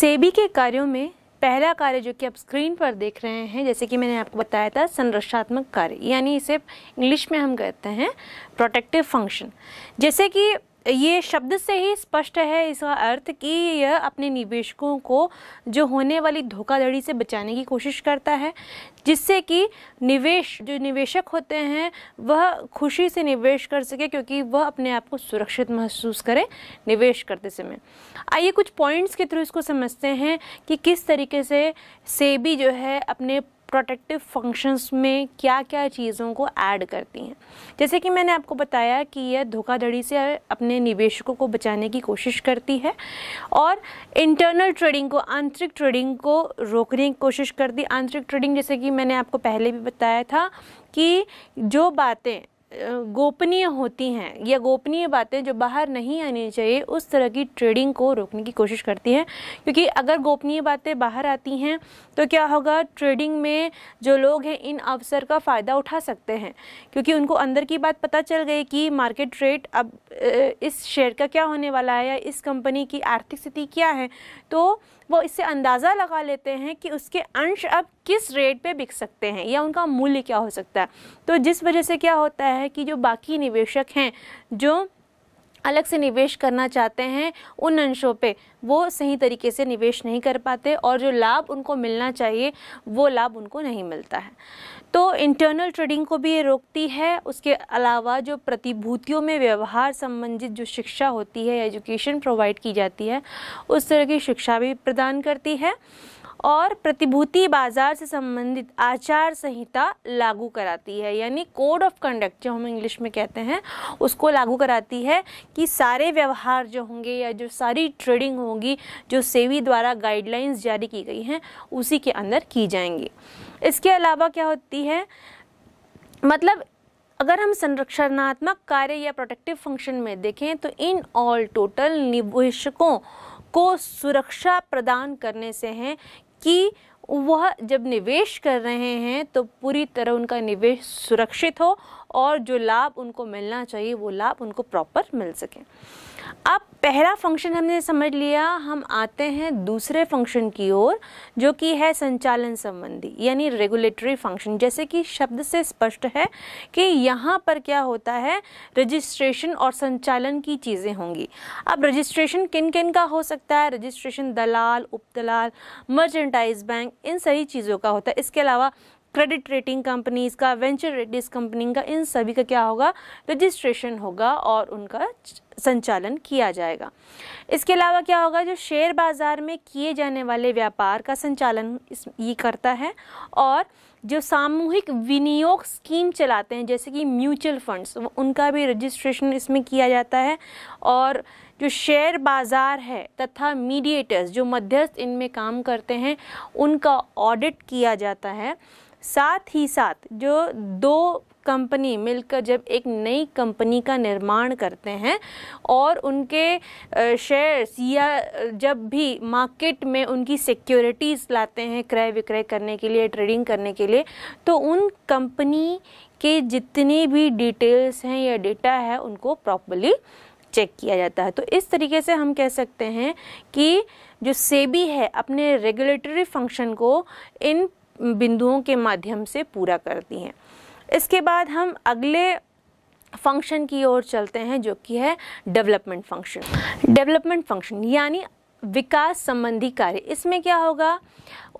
सेबी के कार्यों में पहला कार्य जो कि आप स्क्रीन पर देख रहे हैं, जैसे कि मैंने आपको बताया था संरक्षात्मक कार्य, यानी इसे इंग्लिश में हम कहते हैं प्रोटेक्टिव फ़ंक्शन जैसे कि ये शब्द से ही स्पष्ट है इसका अर्थ कि यह अपने निवेशकों को जो होने वाली धोखाधड़ी से बचाने की कोशिश करता है, जिससे कि निवेश, जो निवेशक होते हैं, वह खुशी से निवेश कर सके क्योंकि वह अपने आप को सुरक्षित महसूस करे निवेश करते समय। आइए कुछ पॉइंट्स के थ्रू इसको समझते हैं कि किस तरीके से सेबी जो है अपने प्रोटेक्टिव फ़ंक्शंस में क्या क्या चीज़ों को ऐड करती हैं। जैसे कि मैंने आपको बताया कि यह धोखाधड़ी से अपने निवेशकों को बचाने की कोशिश करती है और इंटरनल ट्रेडिंग को, आंतरिक ट्रेडिंग को रोकने की कोशिश करती। है आंतरिक ट्रेडिंग जैसे कि मैंने आपको पहले भी बताया था कि जो बातें गोपनीय होती हैं, या गोपनीय बातें जो बाहर नहीं आनी चाहिए, उस तरह की ट्रेडिंग को रोकने की कोशिश करती हैं। क्योंकि अगर गोपनीय बातें बाहर आती हैं तो क्या होगा? ट्रेडिंग में जो लोग हैं, इन अवसर का फ़ायदा उठा सकते हैं। क्योंकि उनको अंदर की बात पता चल गई कि मार्केट रेट अब इस शेयर का क्या होने वाला है, या इस कंपनी की आर्थिक स्थिति क्या है? तो वो इससे अंदाज़ा लगा लेते हैं कि उसके अंश अब किस रेट पे बिक सकते हैं, या उनका मूल्य क्या हो सकता है। तो जिस वजह से क्या होता है कि जो बाकी निवेशक हैं, जो अलग से निवेश करना चाहते हैं उन अंशों पे। वो सही तरीके से निवेश नहीं कर पाते और जो लाभ उनको मिलना चाहिए, वो लाभ उनको नहीं मिलता है। तो इंटरनल ट्रेडिंग को भी ये रोकती है। उसके अलावा जो प्रतिभूतियों में व्यवहार संबंधित जो शिक्षा होती है एजुकेशन प्रोवाइड की जाती है, उस तरह की शिक्षा भी प्रदान करती है। और प्रतिभूति बाज़ार से संबंधित आचार संहिता लागू कराती है। यानी कोड ऑफ़ कंडक्ट जो हम इंग्लिश में कहते हैं, उसको लागू कराती है कि सारे व्यवहार जो होंगे या जो सारी ट्रेडिंग होगी, जो सेवी द्वारा गाइडलाइंस जारी की गई हैं, उसी के अंदर की जाएँगी। इसके अलावा क्या होती है? मतलब अगर हम संरक्षणात्मक कार्य या प्रोटेक्टिव फ़ंक्शन में देखें तो इन ऑल टोटल निवेशकों को सुरक्षा प्रदान करने से हैं कि वह जब निवेश कर रहे हैं तो पूरी तरह उनका निवेश सुरक्षित हो और जो लाभ उनको मिलना चाहिए, वो लाभ उनको प्रॉपर मिल सके। अब पहला फ़ंक्शन हमने समझ लिया, हम आते हैं दूसरे फ़ंक्शन की ओर, जो कि है संचालन संबंधी, यानी रेगुलेटरी फ़ंक्शन जैसे कि शब्द से स्पष्ट है कि यहाँ पर क्या होता है रजिस्ट्रेशन और संचालन की चीज़ें होंगी। अब रजिस्ट्रेशन किन किन का हो सकता है? रजिस्ट्रेशन दलाल उप दलाल मर्चेंटाइज बैंक इन सही चीज़ों का होता है। इसके अलावा क्रेडिट रेटिंग कंपनीज़ का, वेंचर रेडिस कंपनी का, इन सभी का क्या होगा? रजिस्ट्रेशन होगा और उनका संचालन किया जाएगा। इसके अलावा क्या होगा? जो शेयर बाज़ार में किए जाने वाले व्यापार का संचालन ये करता है और जो सामूहिक विनियोग स्कीम चलाते हैं, जैसे कि म्यूचुअल फंड्स उनका भी रजिस्ट्रेशन इसमें किया जाता है और जो शेयर बाज़ार है तथा मीडिएटर्स जो मध्यस्थ इनमें काम करते हैं, उनका ऑडिट किया जाता है। साथ ही साथ जो दो कंपनी मिलकर जब एक नई कंपनी का निर्माण करते हैं और उनके शेयर्स या जब भी मार्केट में उनकी सिक्योरिटीज़ लाते हैं क्रय विक्रय करने के लिए ट्रेडिंग करने के लिए तो उन कंपनी के जितने भी डिटेल्स हैं या डेटा है उनको प्रॉपरली चेक किया जाता है। तो इस तरीके से हम कह सकते हैं कि जो सेबी है अपने रेगुलेटरी फ़ंक्शन को इन बिंदुओं के माध्यम से पूरा करती हैं। इसके बाद हम अगले फ़ंक्शन की ओर चलते हैं, जो कि है डेवलपमेंट फ़ंक्शन डेवलपमेंट फ़ंक्शन यानी विकास संबंधी कार्य। इसमें क्या होगा?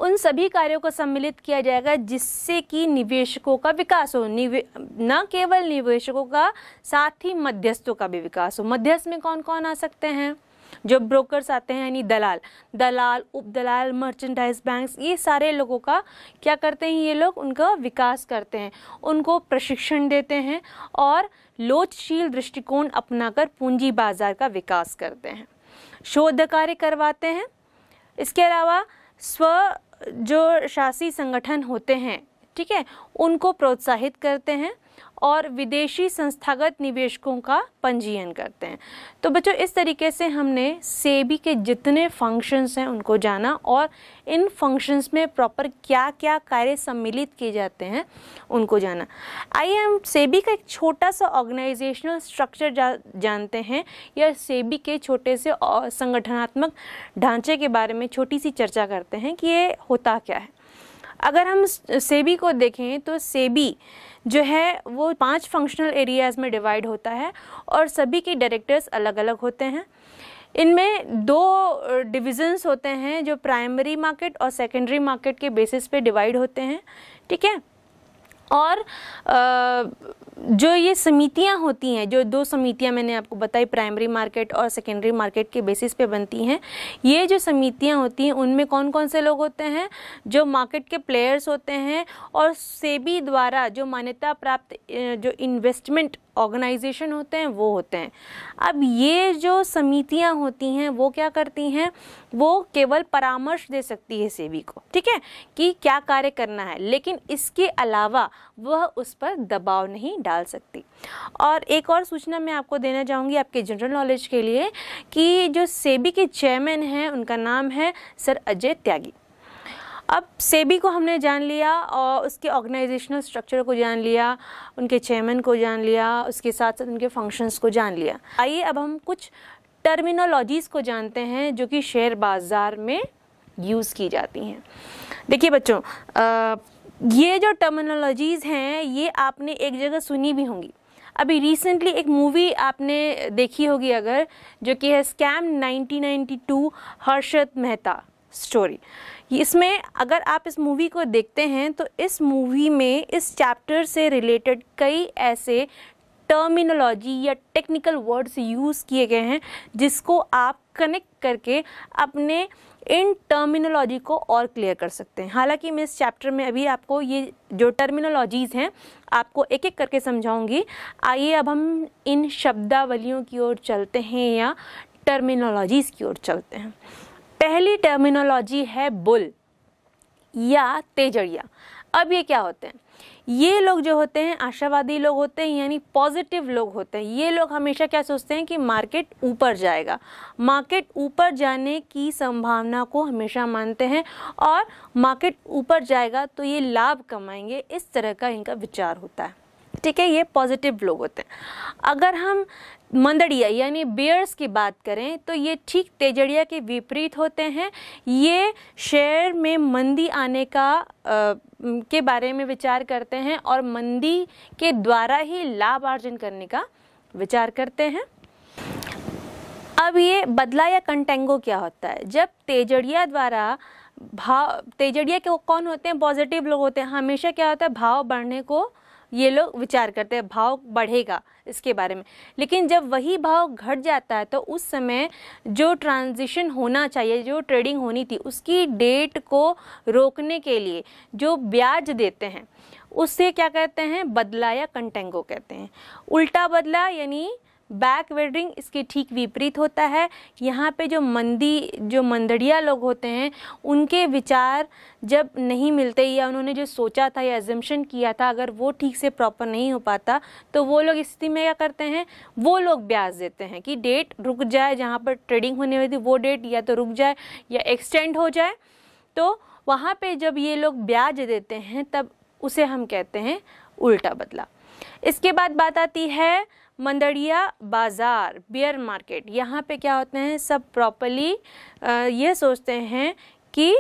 उन सभी कार्यों को सम्मिलित किया जाएगा, जिससे कि निवेशकों का विकास हो। निवे, न केवल निवेशकों का, साथ ही मध्यस्थों का भी विकास हो। मध्यस्थ में कौन कौन आ सकते हैं? जो ब्रोकर्स आते हैं, यानी दलाल दलाल, उप दलाल मर्चेंडाइज बैंक्स ये सारे लोगों का क्या करते हैं, ये लोग उनका विकास करते हैं, उनको प्रशिक्षण देते हैं और लोचशील दृष्टिकोण अपनाकर पूंजी बाज़ार का विकास करते हैं। शोध कार्य करवाते हैं। इसके अलावा स्व जो शासी संगठन होते हैं, ठीक है, उनको प्रोत्साहित करते हैं। और विदेशी संस्थागत निवेशकों का पंजीयन करते हैं। तो बच्चों इस तरीके से हमने सेबी के जितने फ़ंक्शंस हैं उनको जाना और इन फ़ंक्शंस में प्रॉपर क्या क्या कार्य सम्मिलित किए जाते हैं उनको जाना। आइए हम सेबी का एक छोटा सा ऑर्गेनाइजेशनल स्ट्रक्चर जा, जानते हैं। या सेबी के छोटे से संगठनात्मक ढांचे के बारे में छोटी सी चर्चा करते हैं कि ये होता क्या है। अगर हम सेबी को देखें तो सेबी जो है, वो पाँच फंक्शनल एरियाज़ में डिवाइड होता है और सभी के डायरेक्टर्स अलग अलग होते हैं। इनमें दो डिविजन्स होते हैं जो प्राइमरी मार्केट और सेकेंडरी मार्केट के बेसिस पे डिवाइड होते हैं, ठीक है? और जो ये समितियाँ होती हैं, जो दो समितियाँ मैंने आपको बताई प्राइमरी मार्केट और सेकेंडरी मार्केट के बेसिस पे बनती हैं, ये जो समितियाँ होती हैं, उनमें कौन कौन से लोग होते हैं? जो मार्केट के प्लेयर्स होते हैं और सेबी द्वारा जो मान्यता प्राप्त जो इन्वेस्टमेंट ऑर्गेनाइजेशन होते हैं, वो होते हैं। अब ये जो समितियाँ होती हैं, वो क्या करती हैं? वो केवल परामर्श दे सकती है सेबी को, ठीक है? कि क्या कार्य करना है, लेकिन इसके अलावा वह उस पर दबाव नहीं डाल सकती। और एक और सूचना मैं आपको देना चाहूँगी आपके जनरल नॉलेज के लिए, कि जो सेबी के चेयरमैन हैं, उनका नाम है सर अजय त्यागी। अब सेबी को हमने जान लिया और उसके ऑर्गेनाइजेशनल स्ट्रक्चर को जान लिया उनके चेयरमैन को जान लिया उसके साथ साथ उनके फ़ंक्शंस को जान लिया। आइए अब हम कुछ टर्मिनोलॉजीज़ को जानते हैं जो कि शेयर बाज़ार में यूज़ की जाती हैं। देखिए बच्चों आ, ये जो टर्मिनोलॉजीज़ हैं ये आपने एक जगह सुनी भी होंगी। अभी रिसेंटली एक मूवी आपने देखी होगी अगर जो कि है स्कैम 1992 हर्षद मेहता स्टोरी इसमें अगर आप इस मूवी को देखते हैं तो इस मूवी में, इस चैप्टर से रिलेटेड कई ऐसे टर्मिनोलॉजी या टेक्निकल वर्ड्स यूज़ किए गए हैं, जिसको आप कनेक्ट करके अपने इन टर्मिनोलॉजी को और क्लियर कर सकते हैं। हालाँकि मैं इस चैप्टर में अभी आपको ये जो टर्मिनोलॉजीज़ हैं, आपको एक एक करके समझाऊँगी। आइए अब हम इन शब्दावलियों की ओर चलते हैं या टर्मिनोलॉजीज़ की ओर चलते हैं। पहली टर्मिनोलॉजी है बुल या तेजड़िया। अब ये क्या होते हैं? ये लोग जो होते हैं, आशावादी लोग होते हैं, यानी पॉजिटिव लोग होते हैं। ये लोग हमेशा क्या सोचते हैं कि मार्केट ऊपर जाएगा। मार्केट ऊपर जाने की संभावना को हमेशा मानते हैं और मार्केट ऊपर जाएगा तो ये लाभ कमाएँगे। इस तरह का इनका विचार होता है। ठीक है, ये पॉजिटिव लोग होते हैं। अगर हम मंदड़िया यानी बियर्स की बात करें तो ये ठीक तेजड़िया के विपरीत होते हैं। ये शेयर में मंदी आने का आ, के बारे में विचार करते हैं और मंदी के द्वारा ही लाभ अर्जन करने का विचार करते हैं। अब ये बदला या कंटेंगो क्या होता है? जब तेजड़िया द्वारा भाव तेजड़िया के वो कौन होते हैं? पॉजिटिव लोग होते हैं। हमेशा क्या होता है? भाव बढ़ने को ये लोग विचार करते हैं, भाव बढ़ेगा इसके बारे में। लेकिन जब वही भाव घट जाता है तो उस समय जो ट्रांजिशन होना चाहिए, जो ट्रेडिंग होनी थी, उसकी डेट को रोकने के लिए जो ब्याज देते हैं उससे क्या कहते हैं? बदला या कंटेंगो कहते हैं। उल्टा बदला यानी बैक वेडरिंग इसके ठीक विपरीत होता है। यहाँ पे जो मंदी, जो मंदड़िया लोग होते हैं, उनके विचार जब नहीं मिलते या उन्होंने जो सोचा था या एजम्पन किया था, अगर वो ठीक से प्रॉपर नहीं हो पाता तो वो लोग स्थिति में क्या करते हैं? वो लोग ब्याज देते हैं कि डेट रुक जाए, जहाँ पर ट्रेडिंग होने वाली थी वो डेट या तो रुक जाए या एक्सटेंड हो जाए। तो वहाँ पे जब ये लोग ब्याज देते हैं, तब उसे हम कहते हैं उल्टा बदला। इसके बाद बात आती है मंदड़िया बाज़ार बियर मार्केट यहाँ पे क्या होते हैं? सब प्रॉपरली ये सोचते हैं कि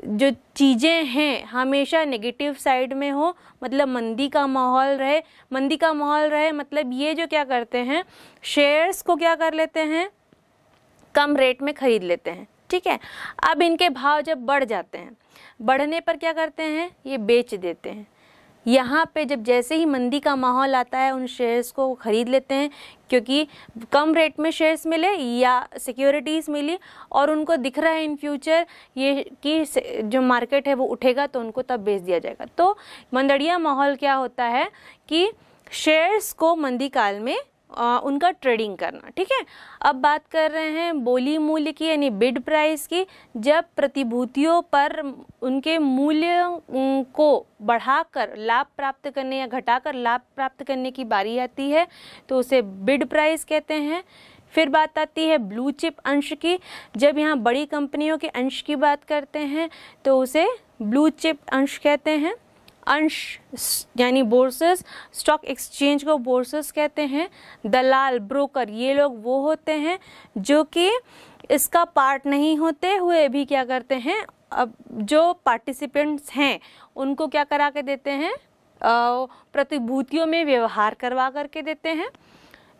जो चीज़ें हैं, हमेशा नेगेटिव साइड में हो मतलब मंदी का माहौल रहे। मंदी का माहौल रहे मतलब ये जो क्या करते हैं शेयर्स को क्या कर लेते हैं? कम रेट में ख़रीद लेते हैं, ठीक है? अब इनके भाव जब बढ़ जाते हैं, बढ़ने पर क्या करते हैं? ये बेच देते हैं। यहाँ पे जब जैसे ही मंदी का माहौल आता है, उन शेयर्स को ख़रीद लेते हैं, क्योंकि कम रेट में शेयर्स मिले या सिक्योरिटीज़ मिली और उनको दिख रहा है इन फ्यूचर ये कि जो मार्केट है वो उठेगा तो उनको तब बेच दिया जाएगा। तो मंदड़िया माहौल क्या होता है कि शेयर्स को मंदी काल में आ, उनका ट्रेडिंग करना ठीक है? अब बात कर रहे हैं बोली मूल्य की यानी बिड प्राइस की। जब प्रतिभूतियों पर उनके मूल्य को बढ़ाकर लाभ प्राप्त करने या घटाकर लाभ प्राप्त करने की बारी आती है तो उसे बिड प्राइस कहते हैं। फिर बात आती है ब्लू चिप अंश की। जब यहाँ बड़ी कंपनियों के अंश की बात करते हैं तो उसे ब्लू चिप अंश कहते हैं। अंश, यानी बोर्सेस, स्टॉक एक्सचेंज को बोर्सेस कहते हैं। दलाल, ब्रोकर, ये लोग वो होते हैं जो कि इसका पार्ट नहीं होते हुए भी क्या करते हैं, अब जो पार्टिसिपेंट्स हैं, उनको क्या करा के देते हैं? प्रतिभूतियों में व्यवहार करवा करके देते हैं।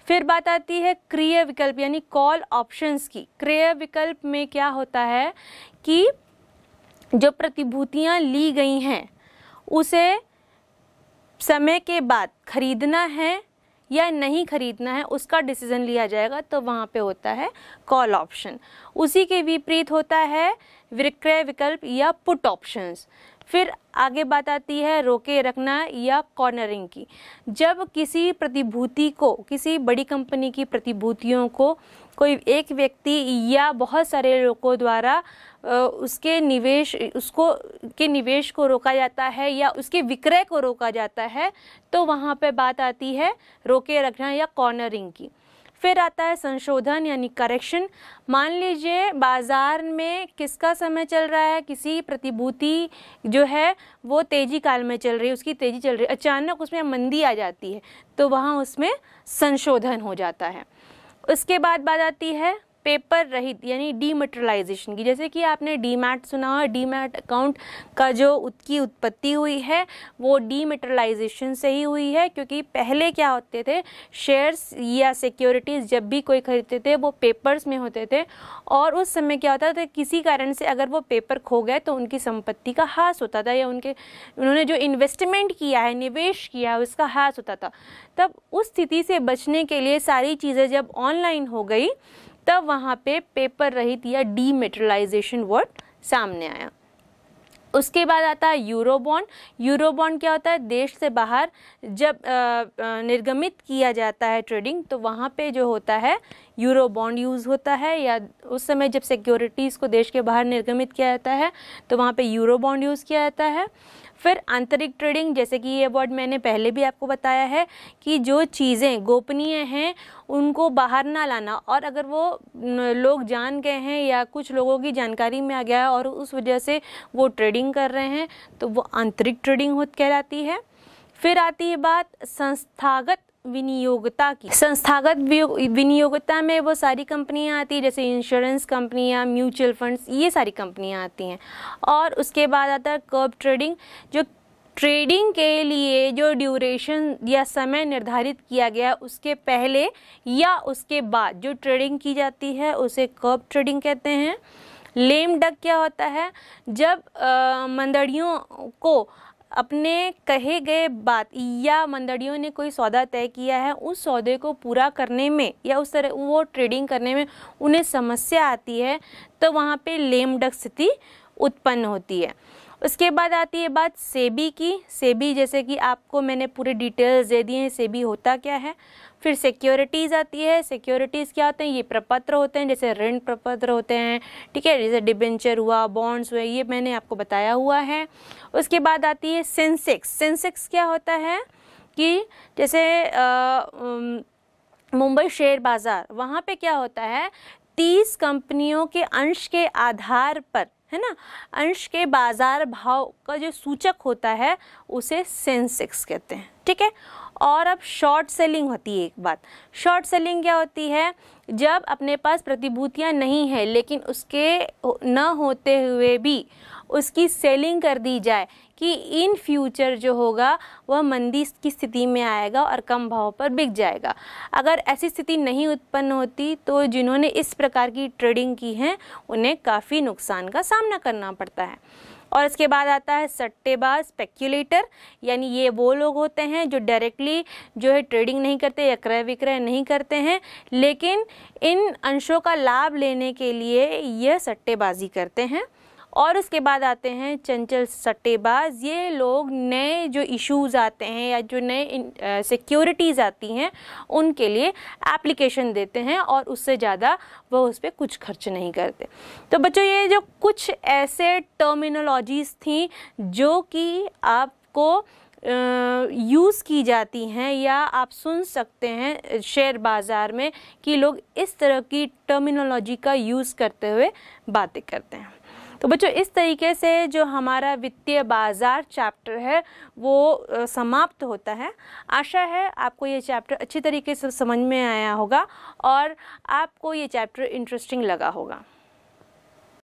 फिर बात आती है क्रिय विकल्प, यानी कॉल ऑप्शंस की। क्रिय विकल्प में क्या होता है कि जो प्रतिभूतियाँ ली गई हैं उसे समय के बाद खरीदना है या नहीं खरीदना है, उसका डिसीज़न लिया जाएगा तो वहाँ पे होता है कॉल ऑप्शन उसी के विपरीत होता है विक्रय विकल्प या पुट ऑप्शंस फिर आगे बात आती है रोके रखना या कॉर्नरिंग की. जब किसी प्रतिभूति को, किसी बड़ी कंपनी की प्रतिभूतियों को कोई एक व्यक्ति या बहुत सारे लोगों द्वारा उसके निवेश, उसको, के निवेश को रोका जाता है या उसके विक्रय को रोका जाता है तो वहाँ पे बात आती है रोके रखना या कॉर्नरिंग की। फिर आता है संशोधन यानी करेक्शन मान लीजिए बाज़ार में किसका समय चल रहा है, किसी प्रतिभूति जो है, वो तेज़ी काल में चल रही है, उसकी तेज़ी चल रही है, अचानक उसमें मंदी आ जाती है तो वहाँ उसमें संशोधन हो जाता है। उसके बाद बात आती है पेपर रहित, यानी डीमेटरलाइजेशन की। जैसे कि आपने डीमैट सुना है डीमैट अकाउंट का जो उसकी उत्पत्ति हुई है, वो डीमेटरलाइजेशन से ही हुई है, क्योंकि पहले क्या होते थे शेयर्स या सिक्योरिटीज़ जब भी कोई खरीदते थे, वो पेपर्स में होते थे, और उस समय क्या होता था, किसी कारण से अगर वो पेपर खो गए तो उनकी संपत्ति का हास होता था, या उनके, उन्होंने जो इन्वेस्टमेंट किया है, निवेश किया है, उसका हास होता था। तब उस स्थिति से बचने के लिए सारी चीज़ें जब ऑनलाइन हो गई तब वहाँ पे पेपर रहित या डीमेटरलाइजेशन वर्ड सामने आया। उसके बाद आता है यूरोबॉन्ड यूरोबॉन्ड क्या होता है? देश से बाहर जब निर्गमित किया जाता है ट्रेडिंग तो वहाँ पे जो होता है यूरो बॉन्ड यूज़ होता है, या उस समय जब सिक्योरिटीज़ को देश के बाहर निर्गमित किया जाता है तो वहाँ पे यूरोबॉन्ड यूज़ किया जाता है। फिर आंतरिक ट्रेडिंग जैसे कि ये वर्ड मैंने पहले भी आपको बताया है कि जो चीज़ें गोपनीय हैं, उनको बाहर ना लाना। और अगर वो लोग जान गए हैं या कुछ लोगों की जानकारी में आ गया है और उस वजह से वो ट्रेडिंग कर रहे हैं तो वो आंतरिक ट्रेडिंग हो कहलाती है। फिर आती है बात संस्थागत विनियोगता की। संस्थागत विनियोगता में वो सारी कंपनियाँ आती हैं, जैसे इंश्योरेंस कंपनियाँ म्यूचुअल फंड्स ये सारी कंपनियाँ आती हैं। और उसके बाद आता है कर्ब ट्रेडिंग जो ट्रेडिंग के लिए जो ड्यूरेशन या समय निर्धारित किया गया, उसके पहले या उसके बाद जो ट्रेडिंग की जाती है, उसे कर्ब ट्रेडिंग कहते हैं। लेम डक क्या होता है? जब मंदड़ियों को अपने कहे गए बात या मंदड़ियों ने कोई सौदा तय किया है, उस सौदे को पूरा करने में या उस तरह वो ट्रेडिंग करने में उन्हें समस्या आती है तो वहाँ पे लेम डक स्थिति उत्पन्न होती है। उसके बाद आती है बात सेबी की। सेबी, जैसे कि आपको मैंने पूरे डिटेल्स दे दिए हैं, सेबी होता क्या है। फिर सिक्योरिटीज़ आती है। सिक्योरिटीज़ क्या होते हैं? ये प्रपत्र होते हैं, जैसे ऋण प्रपत्र होते हैं, ठीक है? जैसे डिबेंचर हुआ, बॉन्ड्स हुए, ये मैंने आपको बताया हुआ है। उसके बाद आती है सेंसेक्स। सेंसेक्स क्या होता है कि जैसे मुंबई शेयर बाज़ार, वहाँ पे क्या होता है? तीस कंपनियों के अंश के आधार पर है ना? अंश के बाज़ार भाव का जो सूचक होता है, उसे सेंसेक्स कहते हैं, ठीक है? और अब शॉर्ट सेलिंग होती है एक बात। शॉर्ट सेलिंग क्या होती है? जब अपने पास प्रतिभूतियाँ नहीं है, लेकिन उसके न होते हुए भी उसकी सेलिंग कर दी जाए कि इन फ्यूचर जो होगा, वह मंदी की स्थिति में आएगा और कम भाव पर बिक जाएगा। अगर ऐसी स्थिति नहीं उत्पन्न होती तो जिन्होंने इस प्रकार की ट्रेडिंग की है, उन्हें काफ़ी नुकसान का सामना करना पड़ता है। और इसके बाद आता है सट्टेबाज स्पेक्यूलेटर यानी ये वो लोग होते हैं जो डायरेक्टली जो है ट्रेडिंग नहीं करते, या क्रय विक्रय नहीं करते हैं, लेकिन इन अंशों का लाभ लेने के लिए यह सट्टेबाजी करते हैं। और उसके बाद आते हैं चंचल सट्टेबाज। ये लोग नए जो इश्यूज़ आते हैं या जो नए सिक्योरिटीज़ आती हैं, उनके लिए एप्लीकेशन देते हैं और उससे ज़्यादा वह उस पर कुछ खर्च नहीं करते। तो बच्चों, ये जो कुछ ऐसे टर्मिनोलॉजीज़ थी जो कि आपको यूज़ की जाती हैं या आप सुन सकते हैं शेयर बाज़ार में कि लोग इस तरह की टर्मिनोलॉजी का यूज़ करते हुए बातें करते हैं। तो बच्चों, इस तरीके से जो हमारा वित्तीय बाज़ार चैप्टर है, वो समाप्त होता है। आशा है आपको ये चैप्टर अच्छी तरीके से समझ में आया होगा और आपको ये चैप्टर इंटरेस्टिंग लगा होगा।